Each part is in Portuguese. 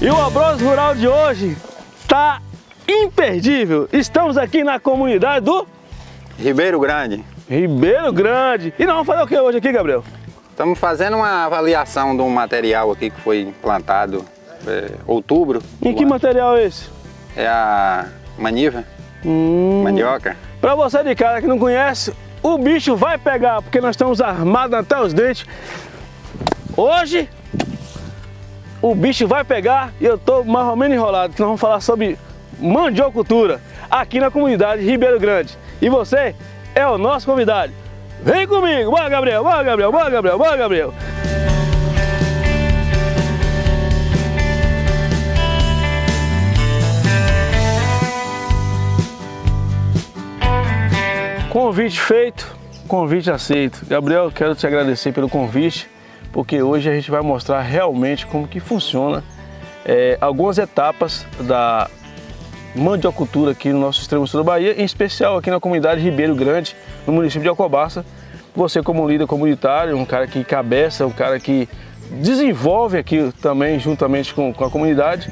E o Abroso Rural de hoje tá imperdível. Estamos aqui na comunidade do Ribeiro Grande. Ribeiro Grande. E nós vamos fazer o que hoje aqui, Gabriel? Estamos fazendo uma avaliação de um material aqui que foi plantado é, outubro. E que ano. material é esse? É a maniva, Hum, mandioca. Pra você de cara que não conhece, o bicho vai pegar, porque nós estamos armados até os dentes. Hoje, o bicho vai pegar e eu tô mais ou menos enrolado, que nós vamos falar sobre mandiocultura aqui na comunidade Ribeiro Grande. E você é o nosso convidado. Vem comigo, bora Gabriel, bora Gabriel, bora Gabriel, bora Gabriel. Convite feito, convite aceito. Gabriel, quero te agradecer pelo convite, porque hoje a gente vai mostrar realmente como que funciona é, algumas etapas da mandiocultura aqui no nosso extremo sul da Bahia, em especial aqui na comunidade Ribeiro Grande, no município de Alcobaça. Você como líder comunitário, um cara que cabeça, um cara que desenvolve aqui também juntamente com, com a comunidade.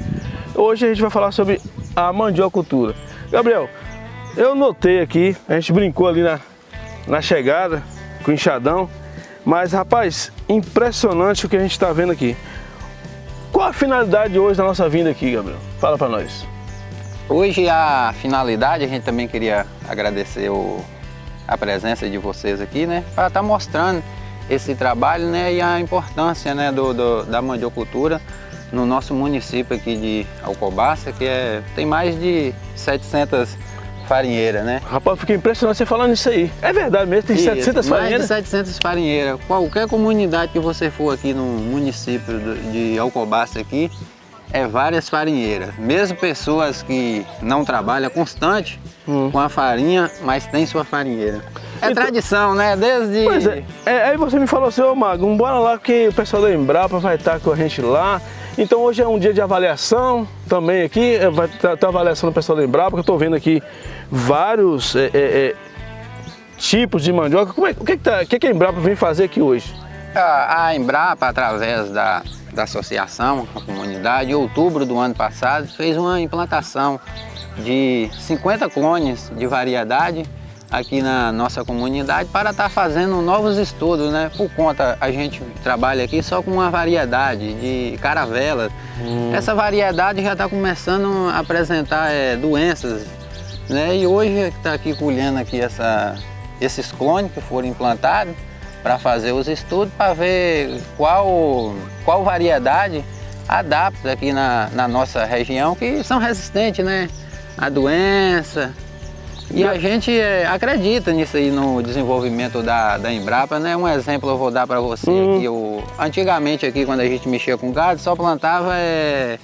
Hoje a gente vai falar sobre a mandiocultura. Gabriel, eu notei aqui, a gente brincou ali na, na chegada com o enxadão, mas rapaz, impressionante o que a gente está vendo aqui. Qual a finalidade hoje da nossa vinda aqui, Gabriel? Fala para nós. Hoje a finalidade, a gente também queria agradecer o- a presença de vocês aqui, né? Para estar mostrando esse trabalho, né? E a importância, né? Do, do- da mandiocultura no nosso município aqui de Alcobaça, que é, tem mais de 700 farinheiras, né? Rapaz, fiquei impressionado você falando isso aí. É verdade mesmo, tem Isso, 700 mais farinheiras? de 700 farinheiras. Qualquer comunidade que você for aqui no município de Alcobaça aqui, é várias farinheiras. Mesmo pessoas que não trabalham constante Hum. com a farinha, mas tem sua farinheira. É Então- tradição, né? Desde... Pois é, é, aí você me falou assim, ô Mago, bora lá que o pessoal da Embrapa vai estar com a gente lá. Então hoje é um dia de avaliação também aqui, é, vai ter ter avaliação do pessoal da Embrapa, que eu estou vendo aqui vários é, é, é, tipos de mandioca. Como é, o que, que, tá, que, que a Embrapa vem fazer aqui hoje? A, a Embrapa, através da, da associação, a comunidade, em outubro do ano passado, fez uma implantação de 50 clones de variedade aqui na nossa comunidade para estar fazendo novos estudos, né? Por conta, a gente trabalha aqui só com uma variedade de caravelas. Essa variedade já está começando a apresentar é, doenças, né? E hoje está aqui colhendo aqui essa, esses clones que foram implantados para fazer os estudos para ver qual, qual variedade adapta aqui na, na nossa região que são resistentes né, à doença. E a gente é, acredita nisso aí no desenvolvimento da, da Embrapa, né? Um exemplo eu vou dar para você Hum. aqui. Antigamente aqui quando a gente mexia com gado só plantava é,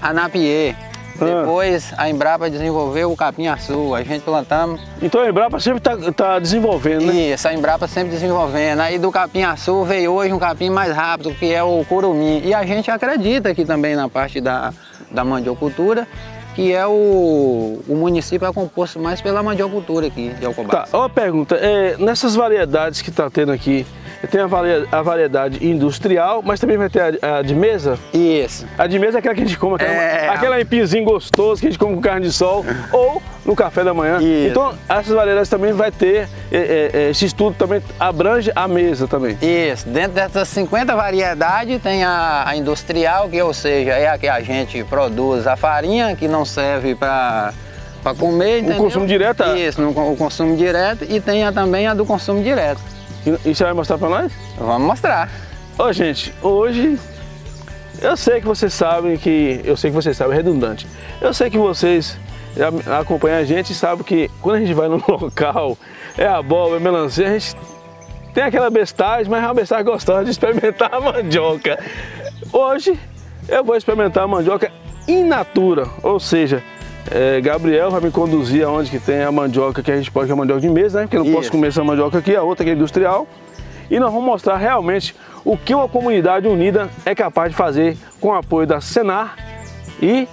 a napier. Ah. Depois a Embrapa desenvolveu o capim-açu, a gente plantamos Então a Embrapa sempre está desenvolvendo, né? e essa Embrapa sempre desenvolvendo. Aí do capim-açu veio hoje um capim mais rápido, que é o curumim. E a gente acredita aqui também na parte da, da mandiocultura, que é o, o município é composto mais pela mandiocultura aqui de Tá, Alcobaça. uma pergunta, é, nessas variedades que está tendo aqui, tem a, varia- a variedade industrial, mas também vai ter a, a de mesa? Isso. A de mesa é aquela que a gente come, aquela, É. aquela gostoso que a gente come com carne de sol ou no café da manhã. Isso. Então, essas variedades também vai ter, é, é, é, esse estudo também abrange a mesa também. Isso, dentro dessas 50 variedades tem a, a industrial, que ou seja, é a que a gente produz a farinha, que não serve para comer, entendeu? consumo direto, Isso, no, o consumo direto, e tem a, também a do consumo direto. E, e você vai mostrar para nós? Vamos mostrar. Ô, gente, hoje eu sei que vocês sabem que. Eu sei que vocês sabem, é redundante. Eu sei que vocês já acompanham a gente e sabem que quando a gente vai num local, é abóbora, é melancia, a gente tem aquela bestagem, mas é uma bestagem gostosa de experimentar a mandioca. Hoje eu vou experimentar a mandioca in natura, ou seja, é, Gabriel vai me conduzir aonde que tem a mandioca que a gente pode a mandioca de mesa, né? Porque eu não posso Isso. comer essa mandioca aqui, a outra que é industrial. E nós vamos mostrar realmente o que uma comunidade unida é capaz de fazer com o apoio da Senar e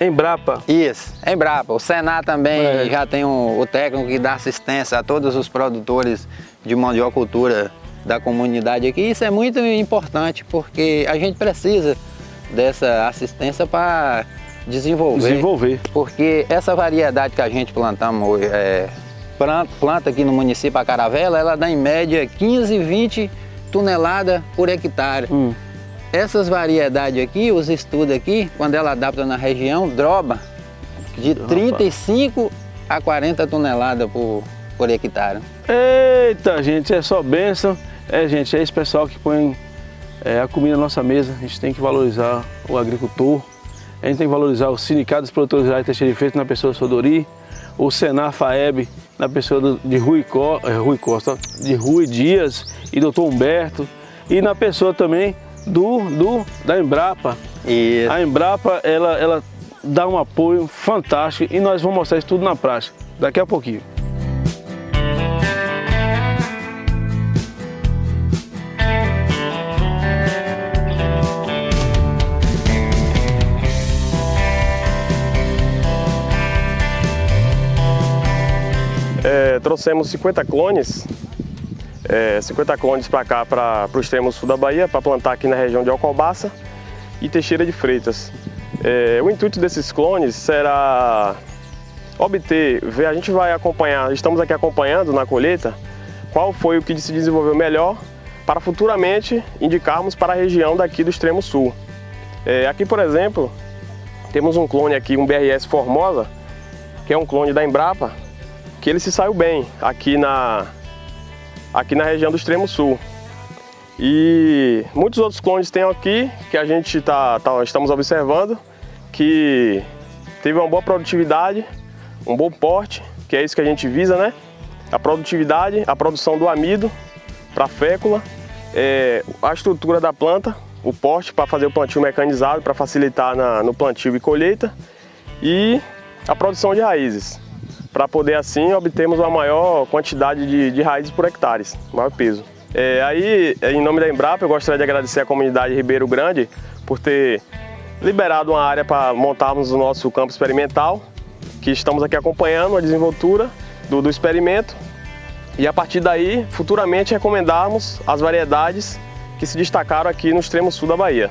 Embrapa. Isso, Embrapa. O Senar também É. já tem o, o técnico que dá assistência a todos os produtores de mandiocultura da comunidade aqui. Isso é muito importante porque a gente precisa dessa assistência para desenvolver. Desenvolver. Porque essa variedade que a gente plantamos hoje, é, planta aqui no município a caravela, ela dá em média 15, 20 toneladas por hectare. Hum. Essas variedades aqui, os estudos aqui, quando ela adapta na região, droba de 35 a 40 toneladas por, por hectare. Eita, gente, é só bênção. É, gente, é esse pessoal que põe é, a comida na nossa mesa. A gente tem que valorizar o agricultor. A gente tem que valorizar o Sindicato dos Produtores Rurais Teixeira de Freitas na pessoa do Sodori, o Senar FAEB na pessoa do, de Rui, Co, é, Rui Costa, de Rui Dias e doutor Humberto, e na pessoa também do, do da Embrapa. Isso. A Embrapa, ela, ela dá um apoio fantástico e nós vamos mostrar isso tudo na prática, daqui a pouquinho. É, trouxemos 50 clones é, 50 clones para cá, para o extremo sul da Bahia, para plantar aqui na região de Alcobaça e Teixeira de Freitas. É, o intuito desses clones será obter, ver, a gente vai acompanhar, estamos aqui acompanhando na colheita, qual foi o que se desenvolveu melhor para futuramente indicarmos para a região daqui do extremo sul. É, aqui, por exemplo, temos um clone aqui, um BRS Formosa, que é um clone da Embrapa, que ele se saiu bem aqui na, aqui na região do extremo sul. E muitos outros clones tem aqui que a gente tá, tá, estamos observando que teve uma boa produtividade, um bom porte, que é isso que a gente visa, né? A produtividade, a produção do amido para fécula, é, a estrutura da planta, o porte para fazer o plantio mecanizado, para facilitar na, no plantio e colheita e a produção de raízes para poder assim obtermos uma maior quantidade de, de raízes por hectares, maior peso. É, aí, em nome da Embrapa, eu gostaria de agradecer à comunidade Ribeiro Grande por ter liberado uma área para montarmos o nosso campo experimental, que estamos aqui acompanhando a desenvoltura do, do experimento e a partir daí, futuramente, recomendarmos as variedades que se destacaram aqui no extremo sul da Bahia.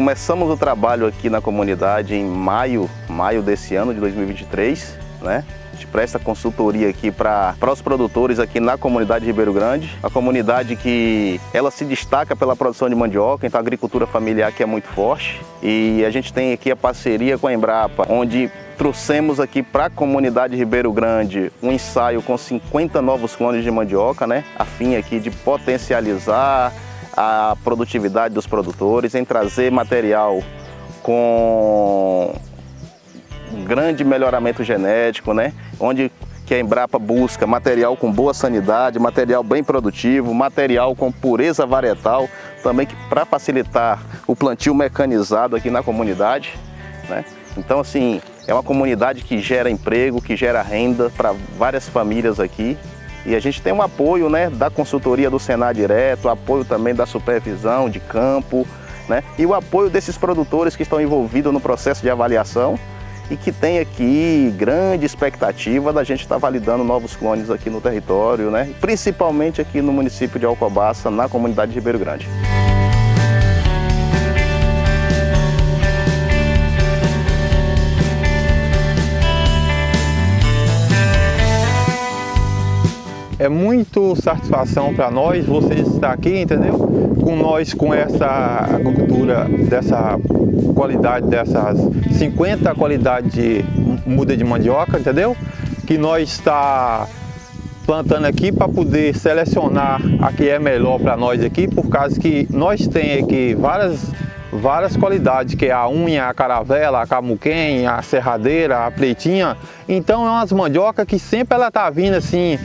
Começamos o trabalho aqui na comunidade em maio, maio desse ano de 2023, né? A gente presta consultoria aqui para os produtores aqui na comunidade de Ribeiro Grande. A comunidade que ela se destaca pela produção de mandioca, então a agricultura familiar aqui é muito forte. E a gente tem aqui a parceria com a Embrapa, onde trouxemos aqui para a comunidade de Ribeiro Grande um ensaio com 50 novos clones de mandioca, né? A fim aqui de potencializar a produtividade dos produtores, em trazer material com grande melhoramento genético, né? onde que a Embrapa busca material com boa sanidade, material bem produtivo, material com pureza varietal, também para facilitar o plantio mecanizado aqui na comunidade. Né? Então, assim, é uma comunidade que gera emprego, que gera renda para várias famílias aqui e a gente tem um apoio né, da consultoria do Senar Direto, apoio também da supervisão de campo, né, e o apoio desses produtores que estão envolvidos no processo de avaliação e que tem aqui grande expectativa da gente estar validando novos clones aqui no território, né, principalmente aqui no município de Alcobaça, na comunidade de Ribeiro Grande. É muito satisfação para nós vocês estar aqui, entendeu? Com nós, com essa agricultura, dessa qualidade, dessas 50 qualidades de muda de mandioca, entendeu? Que nós está plantando aqui para poder selecionar a que é melhor para nós aqui, por causa que nós tem aqui várias várias qualidades, que é a unha, a caravela, a camuquém, a serradeira, a pretinha. Então é umas mandioca que sempre ela tá vindo assim,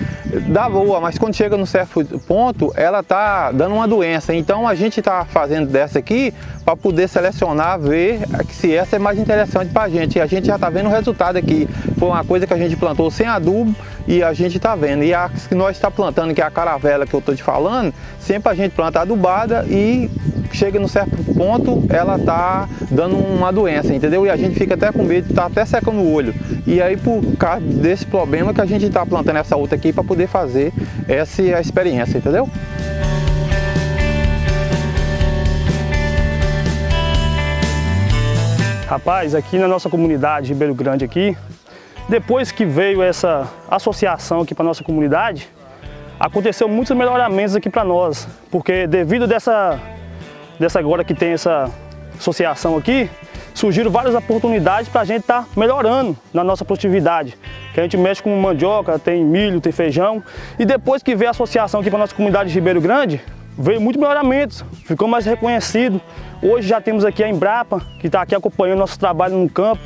dá boa, mas quando chega num certo ponto, ela tá dando uma doença. Então a gente tá fazendo dessa aqui para poder selecionar, ver se essa é mais interessante para a gente. E a gente já tá vendo o resultado aqui. Foi uma coisa que a gente plantou sem adubo e a gente tá vendo. E a que nós está plantando, que é a caravela que eu tô te falando, sempre a gente planta adubada e chega num certo ponto, ela tá dando uma doença, entendeu? E a gente fica até com medo, tá até secando o olho. E aí por causa desse problema que a gente está plantando essa outra aqui para poder fazer essa experiência, entendeu? Rapaz, aqui na nossa comunidade Ribeiro Grande aqui, depois que veio essa associação aqui para nossa comunidade, aconteceu muitos melhoramentos aqui para nós, porque devido dessa, dessa agora que tem essa associação aqui, surgiram várias oportunidades para a gente estar tá melhorando na nossa produtividade. Que a gente mexe com mandioca, tem milho, tem feijão. E depois que veio a associação aqui para nossa comunidade de Ribeiro Grande, veio muito melhoramentos, ficou mais reconhecido. Hoje já temos aqui a Embrapa, que está aqui acompanhando nosso trabalho no campo.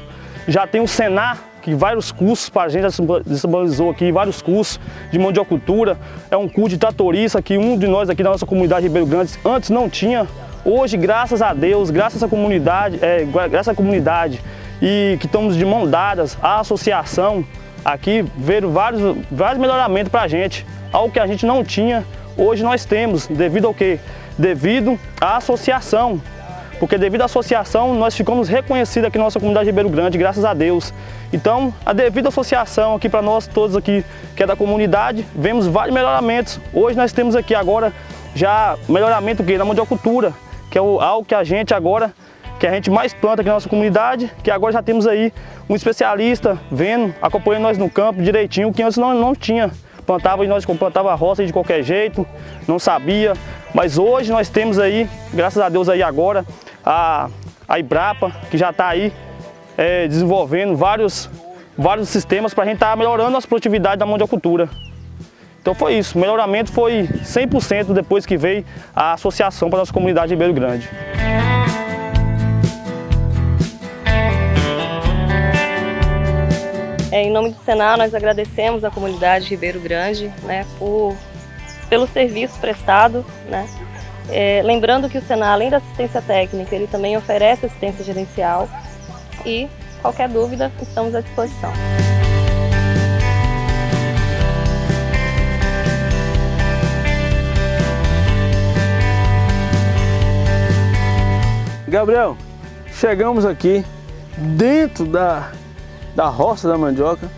Já tem o Senar, que vários cursos para a gente disponibilizou aqui, vários cursos de mandiocultura. É um curso de tratorista que um de nós aqui da nossa comunidade de Ribeiro Grande antes não tinha. Hoje, graças a Deus, graças à comunidade, é, graças à comunidade e que estamos de mão dadas, a associação aqui veio vários, vários melhoramentos para a gente, algo que a gente não tinha, hoje nós temos, devido ao quê? Devido à associação, porque devido à associação nós ficamos reconhecidos aqui na nossa comunidade de Ribeiro Grande, graças a Deus. Então, a devida associação aqui para nós todos aqui, que é da comunidade, vemos vários melhoramentos. Hoje nós temos aqui agora já melhoramento que na mandiocultura, que é algo que a gente agora, que a gente mais planta aqui na nossa comunidade, que agora já temos aí um especialista vendo, acompanhando nós no campo direitinho, que antes não, não tinha. Plantava e nós plantava a roça de qualquer jeito, não sabia. Mas hoje nós temos aí, graças a Deus aí agora, a, a Ibrapa, que já está aí é, desenvolvendo vários, vários sistemas para a gente estar tá melhorando a produtividade da mandiocultura. Então foi isso, o melhoramento foi 100% depois que veio a associação para a nossa comunidade de Ribeiro Grande. É, em nome do Senar, nós agradecemos à comunidade de Ribeiro Grande né, por, pelo serviço prestado. Né? É, lembrando que o Senar, além da assistência técnica, ele também oferece assistência gerencial e qualquer dúvida, estamos à disposição. Gabriel, chegamos aqui dentro da da roça da mandioca.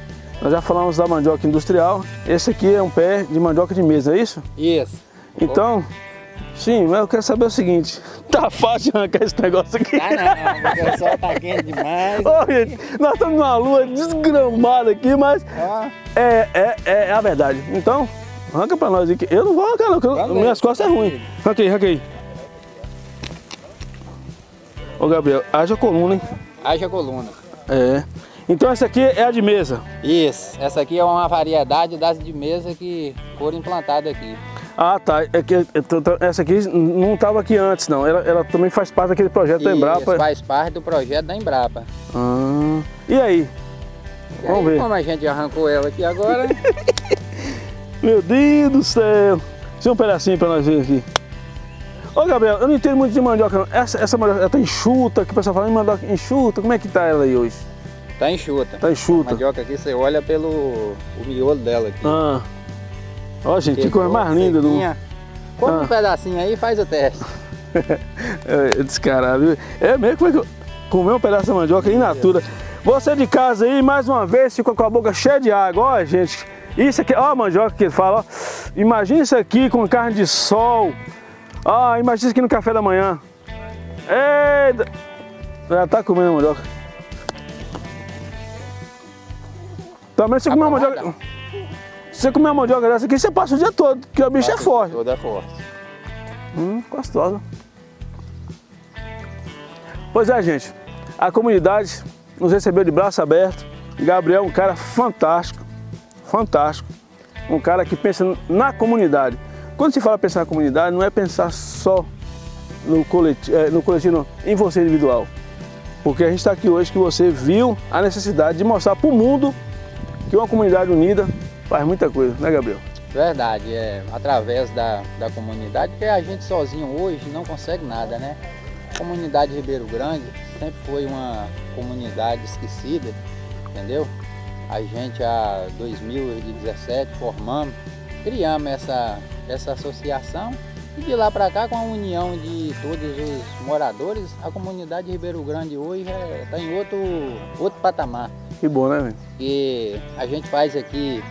Nós já falamos da mandioca industrial. Esse aqui é um pé de mandioca de mesa, é isso? Isso. Então, sim, mas eu quero saber o seguinte. Tá fácil arrancar esse negócio aqui? Tá não, porque o sol tá quente demais. Ô, gente, nós estamos numa lua desgramada aqui, mas é, é, é, a verdade. Então, arranca pra nós aqui. Eu não vou arrancar não, porque minhas costas é ruim. Arranca aí, arranca aí. Ô, Gabriel, haja coluna, hein? Haja coluna. É. Então essa aqui é a de mesa? Isso, essa aqui é uma variedade das de mesa que foram implantadas aqui. Ah, tá. É que, essa aqui não estava aqui antes, não. Ela, ela, também faz parte daquele projeto Isso, da Embrapa? faz parte do projeto da Embrapa. Ah, e aí? E Vamos aí, ver. Como a gente arrancou ela aqui agora... Meu Deus do céu! Deixa um pedacinho para nós ver aqui. Ô Gabriel, eu não entendo muito de mandioca não. Essa, essa mandioca, tá enxuta, que o pessoal fala, mandioca enxuta, como é que tá ela aí hoje? Tá enxuta. Tá enxuta. A mandioca aqui, você olha pelo o miolo dela aqui. Ah. Ó, gente, que coisa mais linda. Do... Come ah. um pedacinho aí e faz o teste. é descarado. É mesmo? Como é que eu... Comer um pedaço de mandioca in natura. Você de casa aí, mais uma vez, ficou com a boca cheia de água. Ó, gente, isso aqui, ó a mandioca que ele fala, ó. Imagina isso aqui com carne de sol. Ó, imagina isso aqui no café da manhã. Eita! Já tá comendo mandioca. Também se comer uma mandioca. Se você comer uma mandioca dessa aqui, você passa o dia todo, porque o bicho é forte. Todo é forte. Hum, gostosa. Pois é, gente. A comunidade nos recebeu de braço aberto. Gabriel é um cara fantástico, fantástico. Um cara que pensa na comunidade. Quando se fala pensar na comunidade, não é pensar só no coletivo, é, no coletivo em você individual. Porque a gente está aqui hoje que você viu a necessidade de mostrar para o mundo que uma comunidade unida faz muita coisa, né Gabriel? Verdade, é através da, da comunidade, porque a gente sozinho hoje não consegue nada, né? A comunidade Ribeiro Grande sempre foi uma comunidade esquecida, entendeu? A gente, há 2017, formamos, criamos essa, essa associação E de lá para cá, com a união de todos os moradores, a comunidade de Ribeiro Grande hoje está em outro, outro patamar. Que bom, né, velho? E a gente faz aqui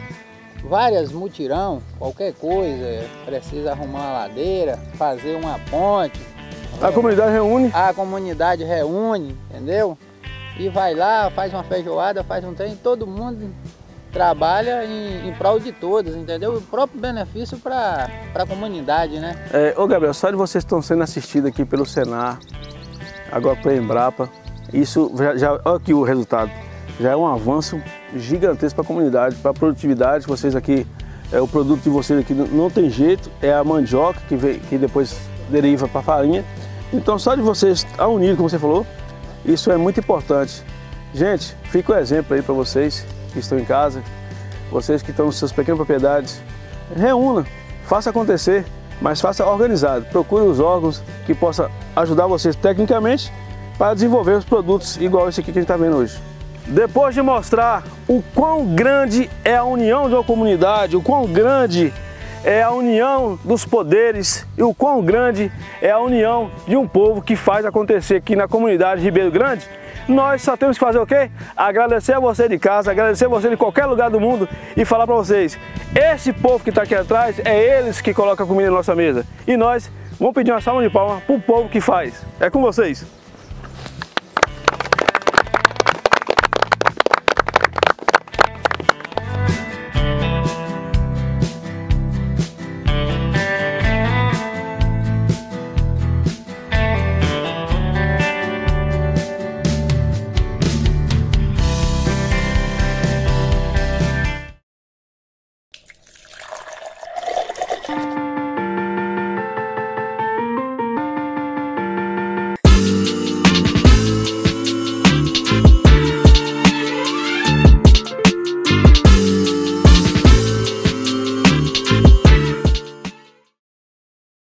várias mutirão, qualquer coisa, precisa arrumar uma ladeira, fazer uma ponte. A comunidade reúne? A comunidade reúne, entendeu? E vai lá, faz uma feijoada, faz um trem, todo mundo trabalha em, em prol de todos, entendeu? O próprio benefício para a comunidade, né? É, ô Gabriel, só de vocês estão sendo assistidos aqui pelo Senar, agora pela Embrapa, isso já, já olha aqui o resultado, já é um avanço gigantesco para a comunidade, para a produtividade, vocês aqui, é, o produto de vocês aqui não tem jeito, é a mandioca que, vem, que depois deriva para a farinha, então só de vocês estar unidos, como você falou, isso é muito importante. Gente, fica o um exemplo aí para vocês que estão em casa, vocês que estão nas suas pequenas propriedades, reúna, faça acontecer, mas faça organizado. Procure os órgãos que possam ajudar vocês tecnicamente para desenvolver os produtos igual esse aqui que a gente está vendo hoje. Depois de mostrar o quão grande é a união de uma comunidade, o quão grande é a união dos poderes e o quão grande é a união de um povo que faz acontecer aqui na comunidade Ribeiro Grande, nós só temos que fazer o quê? Agradecer a você de casa, agradecer a você de qualquer lugar do mundo e falar para vocês, esse povo que está aqui atrás, é eles que colocam a comida na nossa mesa. E nós vamos pedir uma salva de palmas para o povo que faz. É com vocês.